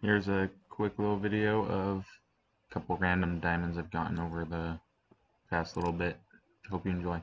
Here's a quick little video of a couple random diamonds I've gotten over the past little bit. Hope you enjoy.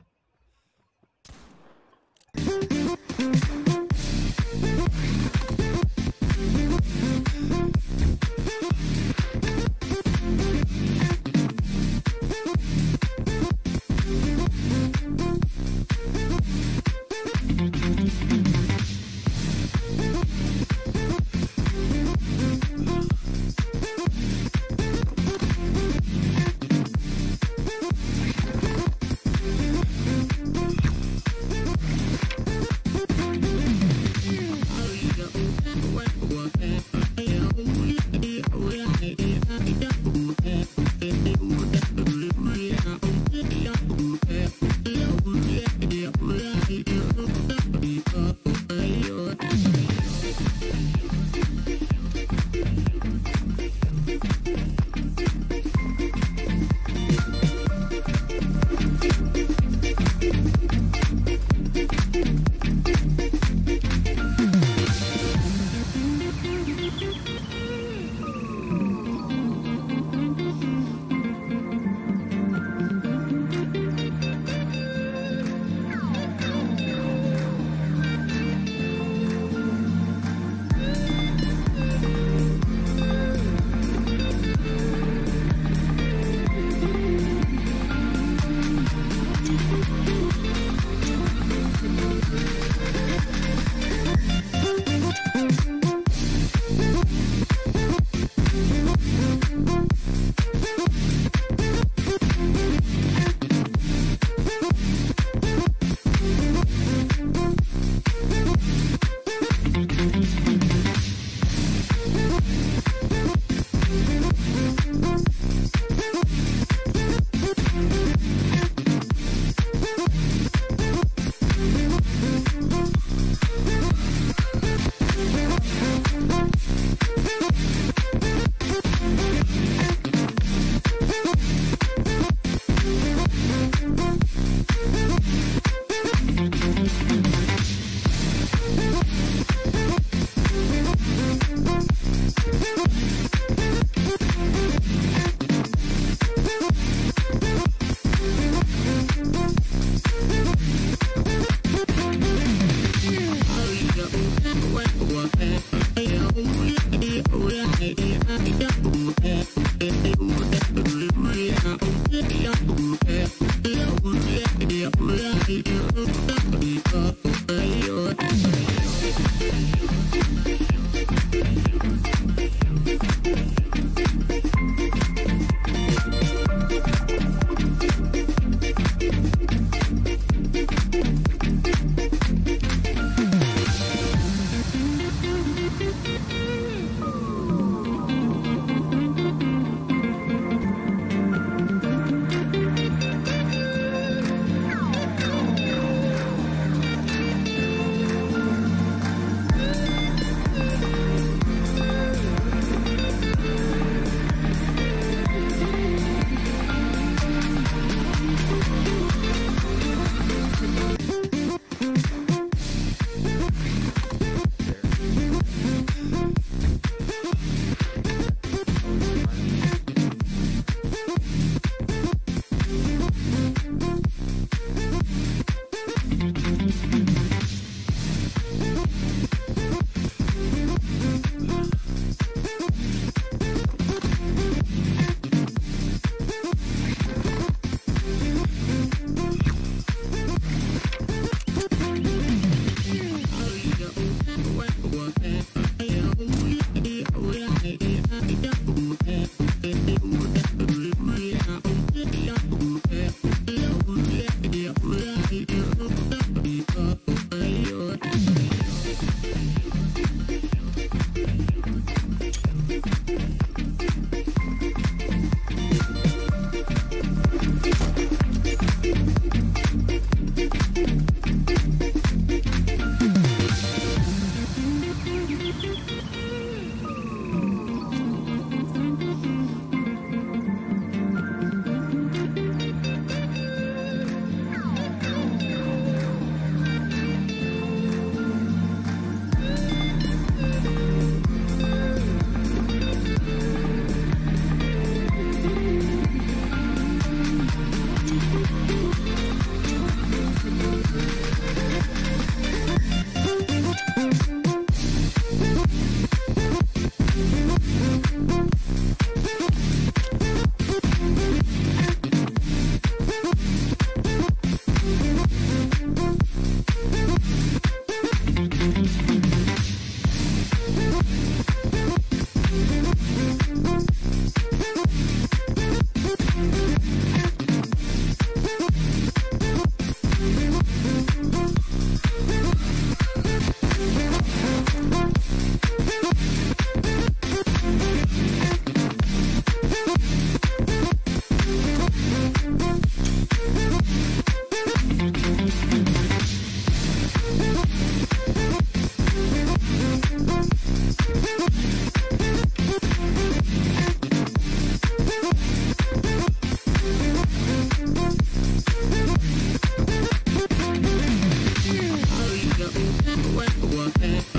What.